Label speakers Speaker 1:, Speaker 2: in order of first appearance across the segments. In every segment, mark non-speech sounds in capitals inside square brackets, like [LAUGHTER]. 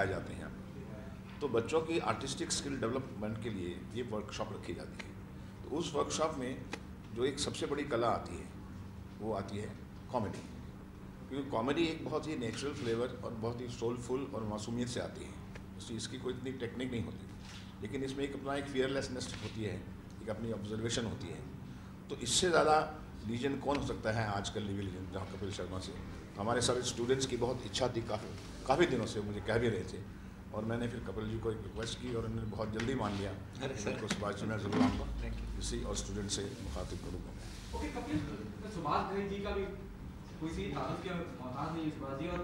Speaker 1: आए जाते हैं। तो बच्चों की आर्टिस्टिक स्किल डेवलपमेंट के लिए ये वर्कशॉप रखी जाती है। तो उस वर्कशॉप में जो एक सबसे बड़ी कला आती है, वो आती है कॉमेडी क्योंकि कॉमेडी एक बहुत ही नेचुरल फ्लेवर और बहुत ही सोलफुल और मासूमियत से आती है। इसकी इसकी कोई इतनी टेक्निक नहीं होती। लेकिन इसमें एक अपना एक फियरलेसनेस होती है, एक अपनी ऑब्जर्वेशन होती है। तो इससे ज़्यादा लीजन कौन हो सकता है आजकल लिविंग लीजन जहाँ कपिल शर्मा से? हमारे सारे स्टूडेंट्स की बहुत इच्छा थी काफ़ी। काफ़ी दिनों से मुझे कह भी रहे थे और मैंने फिर कपिल जी को एक रिक्वेस्ट की और उन्होंने बहुत जल्दी मान लिया। उनको सुभाष जी मैं ज़रूर आऊँगा. किसी और स्टूडेंट से मुखातिब करूँगा मैं।
Speaker 2: ओके कपिल मैं सुभाष जी का भी कोई सी के मोहताज नहीं सुभाष जी और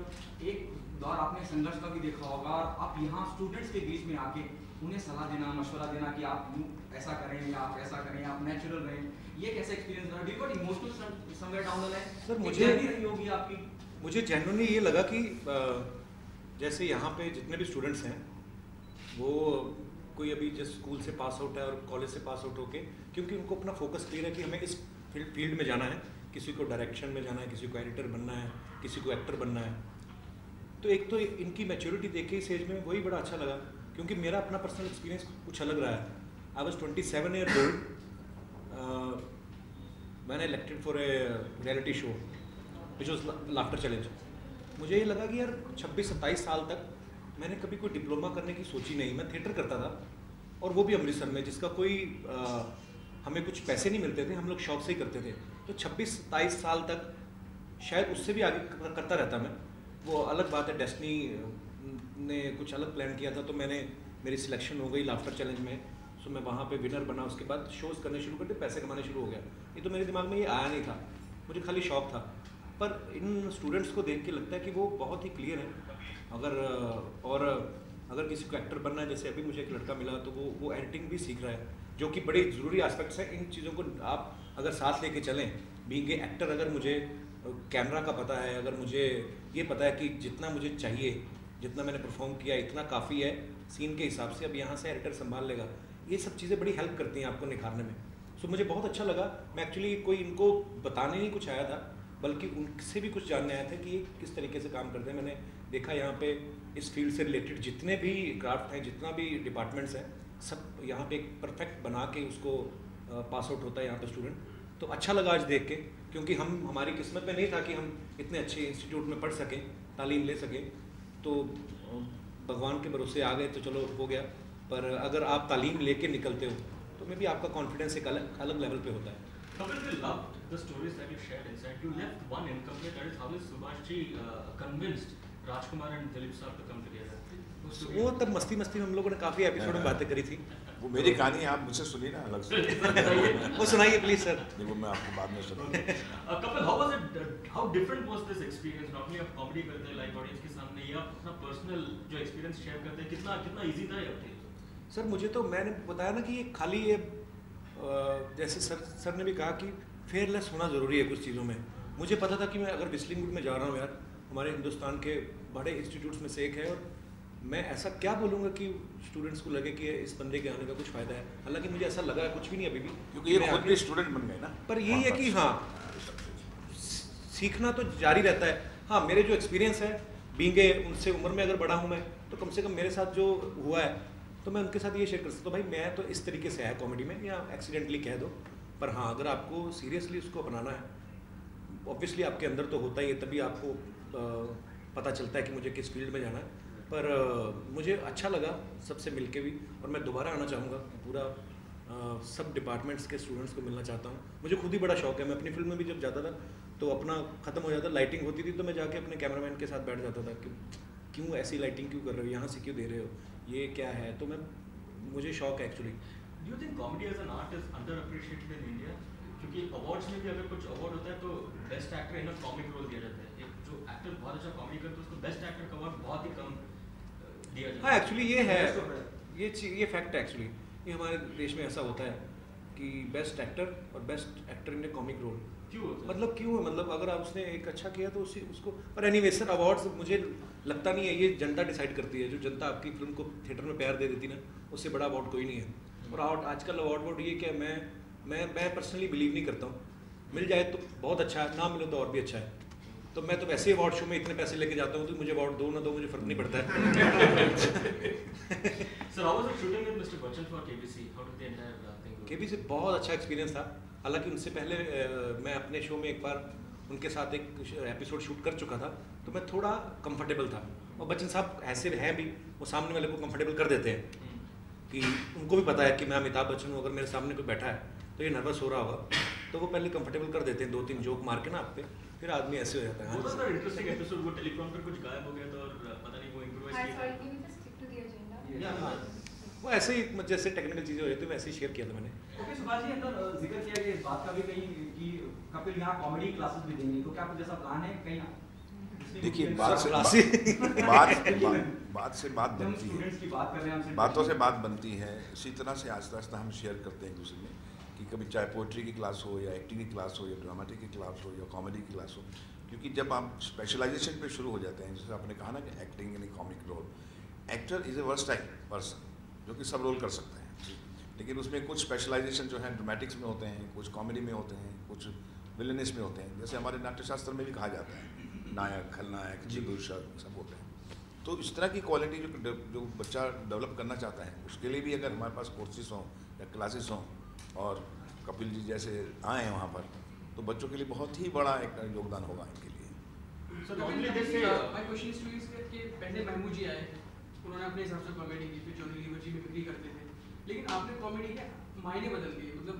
Speaker 2: एक दौर आपने संघर्ष का भी देखा होगा और आप यहाँ स्टूडेंट्स के बीच में आके उन्हें सलाह देना मशवरा देना कि आप ऐसा करें या आप ऐसा करें आप नेचुरल रहें। ये कैसा एक्सपीरियंस रहा? Do got emotional somewhere down the line
Speaker 3: sir, मुझे-
Speaker 2: होगी आपकी?
Speaker 3: मुझे जेनुअनली ये लगा कि जैसे यहाँ पे जितने भी स्टूडेंट्स हैं, वो कोई अभी जिस स्कूल से पास आउट है और कॉलेज से पास आउट होके, क्योंकि उनको अपना फोकस क्लियर है कि हमें इस फ़ील्ड फ़ील्ड में जाना है। किसी को डायरेक्शन में जाना है, किसी को एडिटर बनना है, किसी को एक्टर बनना है। तो एक तो इनकी मैच्योरिटी देख के इस एज में वही बड़ा अच्छा लगा, क्योंकि मेरा अपना पर्सनल एक्सपीरियंस कुछ अलग रहा है। I was twenty seven year old मैंने elected for a reality show which was laughter challenge मुझे ये लगा कि यार 26 27 साल तक मैंने कभी कोई डिप्लोमा करने की सोची नहीं। मैं थिएटर करता था और वो भी अमृतसर में जिसका कोई आ, हमें कुछ पैसे नहीं मिलते थे हम लोग शौक से ही करते थे। तो 26 27 साल तक शायद उससे भी आगे करता रहता मैं। वो अलग बात है डेस्टनी ने कुछ अलग प्लान किया था तो मैंने मेरी सिलेक्शन हो गई लाफ्टर चैलेंज में। सो मैं वहाँ पे विनर बना उसके बाद शोज़ करने शुरू कर दिए पैसे कमाने शुरू हो गया। ये तो मेरे दिमाग में ये आया नहीं था। मुझे खाली शौक था। पर इन स्टूडेंट्स को देख के लगता है कि वो बहुत ही क्लियर है। अगर और अगर किसी को एक्टर बनना है जैसे अभी मुझे एक लड़का मिला तो वो वो एडिटिंग भी सीख रहा है जो कि बड़े ज़रूरी एस्पेक्ट्स हैं। इन चीज़ों को आप अगर साथ लेके चलें बीइंग ए एक्टर अगर मुझे कैमरा का पता है अगर मुझे ये पता है कि जितना मुझे चाहिए जितना मैंने परफॉर्म किया इतना काफ़ी है सीन के हिसाब से अब यहाँ से एडिटर संभाल लेगा। ये सब चीज़ें बड़ी हेल्प करती हैं आपको निखारने में। सो so, मुझे बहुत अच्छा लगा। मैं एक्चुअली कोई इनको बताने नहीं कुछ आया था। बल्कि उनसे भी कुछ जानने आया था कि किस तरीके से काम करते हैं। मैंने देखा यहाँ पे इस फ़ील्ड से रिलेटेड जितने भी क्राफ्ट हैं, जितना भी डिपार्टमेंट्स हैं, सब यहाँ पे एक परफेक्ट बना के उसको पास आउट होता है यहाँ पे स्टूडेंट। तो अच्छा लगा आज देख के, क्योंकि हम, हमारी किस्मत में नहीं था कि हम इतने अच्छे इंस्टीट्यूट में पढ़ सकें, तालीम ले सकें। तो भगवान के भरोसे आ गए तो चलो हो गया। पर अगर आप तालीम लेके निकलते हो तो मे भी आपका कॉन्फिडेंस एक अलग अलग लेवल पे होता है।
Speaker 4: loved the stories that you shared inside. You left one incomplete, that is how is Subhash ji uh, convinced Rajkumar and Dilip saab to come together. वो
Speaker 3: तब मस्ती मस्ती में हम लोगों ने काफ़ी एपिसोड में बातें करी थी
Speaker 1: वो मेरी कहानी आप मुझसे सुनी ना अलग से
Speaker 3: वो सुनाइए प्लीज़ सर
Speaker 1: नहीं वो मैं आपको बाद में सुनाऊँगा
Speaker 4: Uh, how was it? Uh, how different was this experience? Not only आप comedy करते हैं लाइव ऑडियंस के सामने या अपना पर्सनल जो एक्सपीरियंस शेयर करते हैं कितना कितना इजी था ये आपके लिए
Speaker 3: सर मुझे तो मैंने बताया ना कि ये खाली ये अ, जैसे सर सर ने भी कहा कि फेयरलेस होना ज़रूरी है कुछ चीज़ों में। मुझे पता था कि मैं अगर विस्लिंग वुड में जा रहा हूँ यार हमारे हिंदुस्तान के बड़े इंस्टीट्यूट्स में से एक है और मैं ऐसा क्या बोलूँगा कि स्टूडेंट्स को लगे कि इस बंदे के आने का कुछ फ़ायदा है? हालाँकि मुझे ऐसा लगा है कुछ भी नहीं अभी भी।
Speaker 1: क्योंकि ये खुद भी स्टूडेंट बन गए ना।
Speaker 3: पर यही है कि हाँ। सीखना तो जारी रहता है। हाँ मेरे जो एक्सपीरियंस है बींगे उनसे उम्र में अगर बड़ा हूँ मैं तो कम से कम मेरे साथ जो हुआ है तो मैं उनके साथ ये शेयर कर सकता हूँ भाई मैं तो इस तरीके से आया कॉमेडी में या एक्सीडेंटली कह दो। पर हाँ अगर आपको सीरियसली उसको अपनाना है ऑब्वियसली आपके अंदर तो होता ही है, तभी आपको पता चलता है कि मुझे किस फ़ील्ड में जाना है। पर मुझे अच्छा लगा सबसे मिलके भी, और मैं दोबारा आना चाहूँगा, पूरा सब डिपार्टमेंट्स के स्टूडेंट्स को मिलना चाहता हूँ। मुझे खुद ही बड़ा शौक है, मैं अपनी फ़िल्म में भी जब जाता था तो अपना ख़त्म हो जाता लाइटिंग होती थी तो मैं जाके अपने कैमरामैन के साथ बैठ जाता था कि, क्यों ऐसी लाइटिंग क्यों कर रहे हो? यहाँ से क्यों दे रहे हो? ये क्या है? तो मैं, मुझे शौक है actually
Speaker 4: Do you think comedy as an art is underappreciated in India? क्योंकि अवार्ड्स में भी अगर कुछ अवार्ड होता है तो best actor in a comic role दिया जाता है। एक जो एक्टर बहुत अच्छा कॉमेडी करता है उसको बेस्ट एक्टर का अवार्ड बहुत ही कम दिया जाता
Speaker 3: हाँ। एक्चुअली ये है।
Speaker 2: Sir.
Speaker 3: ये ये फैक्ट है एक्चुअली ये हमारे देश में ऐसा होता है कि बेस्ट एक्टर और best actor in a comic role
Speaker 4: क्यों होता है?
Speaker 3: मतलब क्यों है? मतलब अगर आप उसने एक अच्छा किया तो उसी उसको पर एनी सर अवार्ड्स मुझे लगता नहीं है ये जनता डिसाइड करती है। जो जनता आपकी फ़िल्म को थिएटर में प्यार दे देती ना उससे बड़ा अवार्ड कोई नहीं है। और आउट आजकल अवार्ड वर्ड ये क्या मैं मैं मैं पर्सनली बिलीव नहीं करता हूँ। मिल जाए तो बहुत अच्छा है ना मिले तो और भी अच्छा है। तो मैं तो वैसे ही अवार्ड शो में इतने पैसे लेके जाता हूँ तो मुझे अवार्ड दो ना दो मुझे फ़र्क नहीं पड़ता है। [LAUGHS]
Speaker 4: Entire uh,
Speaker 3: बहुत अच्छा एक्सपीरियंस था। हालाँकि उनसे पहले मैं अपने शो में एक बार उनके साथ एक एपिसोड शूट कर चुका था तो मैं थोड़ा कंफर्टेबल था। और बच्चन साहब ऐसे हैं भी वो सामने वाले को कंफर्टेबल कर देते हैं. कि उनको भी पता है कि मैं अमिताभ बच्चन हूँ अगर मेरे सामने कोई बैठा है तो ये नर्वस हो रहा होगा। तो वो पहले कंफर्टेबल कर देते हैं दो तीन जोक मार के ना आप पे फिर आदमी ऐसे हो जाता है।
Speaker 4: कुछ गायब गया था और पता नहीं किया
Speaker 3: वो ऐसे ही जैसे टेक्निकल चीज़ें हो जाती है वैसे ही शेयर किया था मैंने।
Speaker 2: ओके सुभाष जी अंदर ज़िक्र किया गया इस बात का भी कहीं कि कपिल यहाँ कॉमेडी क्लासेस भी देंगे तो क्या कुछ ऐसा प्लान है कहीं?
Speaker 1: देखिए बात से बात बात बात से बात बनती है।
Speaker 2: बात
Speaker 1: से बात बनती है इसी तरह से आस्ता आस्ता हम शेयर करते हैं एक दूसरे में कि कभी चाहे पोइट्री की क्लास हो या एक्टिंग की क्लास हो या ड्रामेटिक की क्लास हो या कॉमेडी की क्लास हो क्योंकि जब आप स्पेशलाइजेशन पे शुरू हो जाते हैं जैसे आपने कहा ना कि एक्टिंग यानी comic role actor is a versatile person जो कि सब रोल कर सकते हैं। लेकिन उसमें कुछ स्पेशलाइजेशन जो है ड्रामेटिक्स में होते हैं कुछ कॉमेडी में होते हैं कुछ विलनिस में होते हैं। जैसे हमारे नाट्यशास्त्र में भी कहा जाता है नायक खलनायक चिदूषक सब होते हैं। तो इस तरह की क्वालिटी जो जो बच्चा डेवलप करना चाहता है उसके लिए भी अगर हमारे पास कोर्सेज हों या क्लासेस हों और कपिल जी जैसे आए हैं वहाँ पर तो बच्चों के लिए बहुत ही बड़ा एक योगदान होगा इनके लिए।
Speaker 4: Uh,
Speaker 5: पहले महमूद जी आए उन्होंने अपने हिसाब से कॉमेडी की फिर जॉनी लीवर जी मिमिक्री करते थे। लेकिन आपने कॉमेडी के मायने बदल दिए मतलब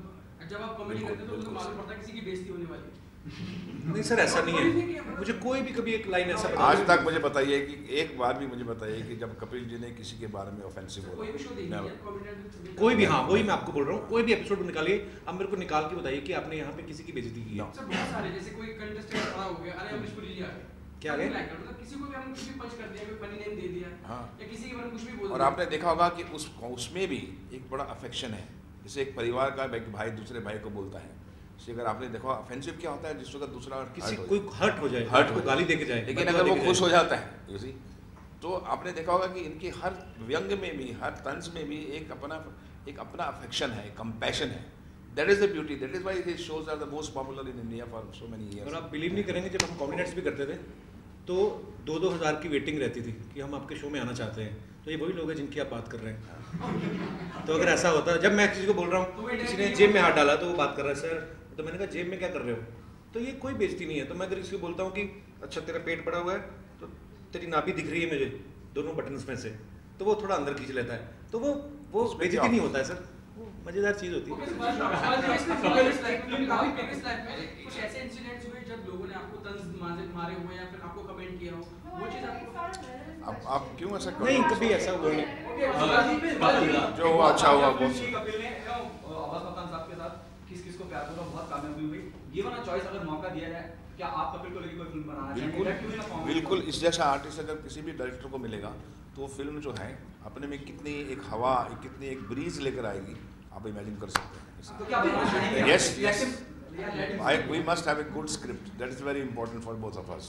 Speaker 5: जब आप कॉमेडी करते हो तो मालूम पड़ता है किसी की बेइज्जती होने वाली है।
Speaker 3: नहीं सर ऐसा नहीं है। मुझे कोई भी कभी एक लाइन ऐसा बता
Speaker 1: आज तक मुझे बताइए कि एक बार भी मुझे बताइए कि जब कपिल जी ने किसी के बारे में ऑफेंसिव
Speaker 5: कोई भी शो
Speaker 1: बोला
Speaker 5: देखिए
Speaker 3: कोई भी हाँ वही मैं आपको बोल रहा हूँ। कोई भी एपिसोड निकालिए अब मेरे को निकाल के बताइए कि आपने यहाँ पे किसी की बेइज्जती की है।
Speaker 5: सर बहुत सारे जैसे कोई कंटेस्टेंट खड़ा हो गया अरे अमरीश पुरी जी आ गए।
Speaker 3: क्या आ गए?
Speaker 5: Funny like that, किसी को भी हमने कुछ भी पंच कर दिया कोई फनी नेम दे दिया। या किसी के बारे में कुछ भी बोल
Speaker 1: और आपने देखा होगा कि उस उसमें भी एक बड़ा अफेक्शन है। जैसे एक परिवार का एक भाई दूसरे भाई को बोलता है। अगर आपने देखा ऑफेंसिव क्या होता है जिस वक्त दूसरा
Speaker 3: किसी कोई हर्ट हो जाए
Speaker 1: हर्ट
Speaker 3: को गाली दे के जाए
Speaker 1: लेकिन अगर वो खुश हो जाता है see, तो आपने देखा होगा कि इनके हर व्यंग में भी हर तंज में भी एक अपना एक अपना अफेक्शन है कंपैशन है। That is the beauty that is why his shows are the most popular in India for so many
Speaker 3: और आप बिलीव नहीं करेंगे जब हम कॉम्बिनेट्स भी करते थे तो दो दो हज़ार की वेटिंग रहती थी कि हम आपके शो में आना चाहते हैं। तो ये वही लोग हैं जिनकी आप बात कर रहे हैं। तो अगर ऐसा होता जब मैं किसी को बोल रहा
Speaker 5: तो
Speaker 3: हूँ
Speaker 5: वो
Speaker 3: किसी ने जेब में हाथ डाला तो वो बात कर रहा है सर तो मैंने कहा जेब में क्या कर रहे हो तो ये कोई बेइज्जती नहीं है तो मैं अगर किसी को बोलता हूँ कि अच्छा तेरा पेट पड़ा हुआ है तो तेरी नाभि दिख रही है मुझे दोनों बटन में से तो वो थोड़ा अंदर खींच लेता है तो वो वो
Speaker 1: क्या
Speaker 3: नहीं होता है सर वो मज़ेदार चीज़ होती है
Speaker 5: कुछ ऐसे इंसिडेंट्स हुए जब लोगों ने आपको तंज मारे मारे हो या फिर आपको कमेंट किया हो वो चीज़ आपको
Speaker 1: आप क्यों ऐसा
Speaker 3: नहीं कभी ऐसा हुआ नहीं
Speaker 2: जी
Speaker 1: हुआ अच्छा हुआ बहुत
Speaker 2: की कपिल ने अ, अब्बास पठान साहब के साथ किस किस को प्यार बहुत कामयाबी हुई गिवन अ चॉइस अगर मौका दिया जाए क्या आप कपिल को लेकर कोई फ़िल्म बनाना
Speaker 1: बिल्कुल बिल्कुल इस जैसा आर्टिस्ट अगर किसी भी डायरेक्टर को मिलेगा तो वो फ़िल्म जो है अपने में कितनी एक हवा एक कितनी एक ब्रीज लेकर आएगी आप इमेजिन कर सकते हैं
Speaker 2: तो
Speaker 1: I,
Speaker 2: speak.
Speaker 1: we must have a good script. That is very important for both of us.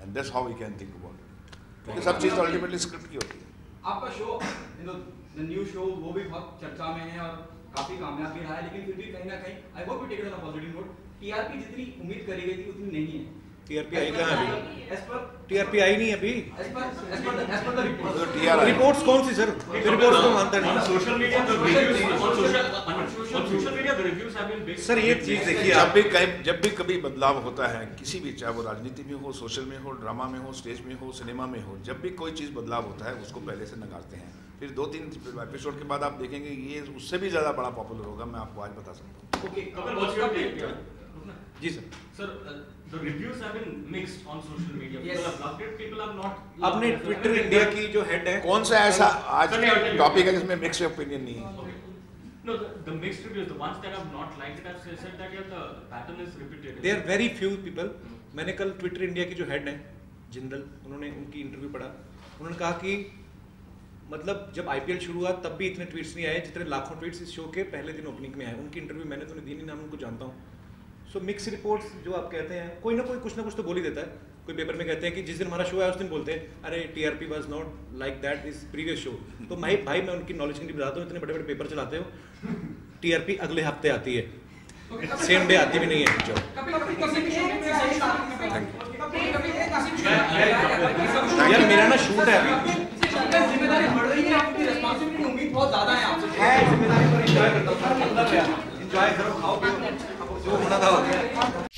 Speaker 1: And that's how we can think about it. क्योंकि सब चीज़ अल्टीमेटली स्क्रिप्ट की होती है
Speaker 2: आपका शो द न्यू शो वो भी बहुत चर्चा में है और काफ़ी कामयाब भी रहा है, लेकिन फिर भी कहीं ना कहीं I hope you take it on positive note TRP जितनी उम्मीद करी गई थी, उतनी नहीं है।
Speaker 3: टीआरपी आई कहाँ अभी? टीआरपी आई नहीं अभी?
Speaker 2: रिपोर्ट
Speaker 3: रिपोर्ट्स कौन सी सर रिपोर्ट्स को मानता नहीं।
Speaker 4: Been big.
Speaker 3: सर ये चीज़ देखिए आप।
Speaker 1: भी कहीं जब भी कभी बदलाव होता है किसी भी चाहे वो राजनीति में हो सोशल में हो ड्रामा में हो स्टेज में हो सिनेमा में हो जब भी कोई चीज़ बदलाव होता है उसको पहले से नकारते हैं। फिर दो तीन एपिसोड के बाद आप देखेंगे ये उससे भी ज़्यादा बड़ा पॉपुलर होगा मैं आपको आज बता सकता हूँ।
Speaker 3: जी sir
Speaker 4: uh, the reviews have been mixed on social media.
Speaker 2: Yes.
Speaker 4: People have loved it, people have not. loved
Speaker 3: Twitter India की जो हेड है
Speaker 1: कौन सा ऐसा आज. टॉपिक है जिसमें मिक्स ओपिनियन नहीं है
Speaker 4: No, the, the mixed reviews, the ones that have not liked it, have said that yeah, the pattern is repeated.
Speaker 3: They are very few people मैंने कल ट्विटर इंडिया की जो हेड है जिंदल उन्होंने उनकी इंटरव्यू पढ़ा उन्होंने कहा कि मतलब जब आईपीएल शुरू हुआ तब भी इतने ट्वीट्स नहीं आए जितने लाखों ट्वीट्स इस शो के पहले दिन ओपनिंग में आए उनकी इंटरव्यू मैंने तो नहीं दी नहीं नाम उनको जानता हूँ सो मिक्स रिपोर्ट्स जो आप कहते हैं कोई ना कोई कुछ ना कुछ तो बोल ही देता है। कोई पेपर में कहते हैं कि जिस दिन हमारा शो है उस दिन बोलते हैं अरे T R P was not like that is previous show तो भाई भाई मैं उनकी नॉलेज के लिए बताता हूँ इतने बड़े बड़े पेपर चलाते हो टी आर पी अगले हफ़्ते आती है। सेम डे आती भी नहीं है जो
Speaker 5: कपिल कपिल किसी भी शो में
Speaker 1: Thank
Speaker 5: कपिल
Speaker 3: शूट है। अभी
Speaker 2: ज़िम्मेदारी बढ़ रही है आपकी रिस्पांसिबिलिटी उम्मीद बहुत ज़्यादा है आपसे।
Speaker 3: है ज़िम्मेदारी पर एंजॉय करता हूँ। अंदर गया एंजॉय करो खाओ 何だろうね。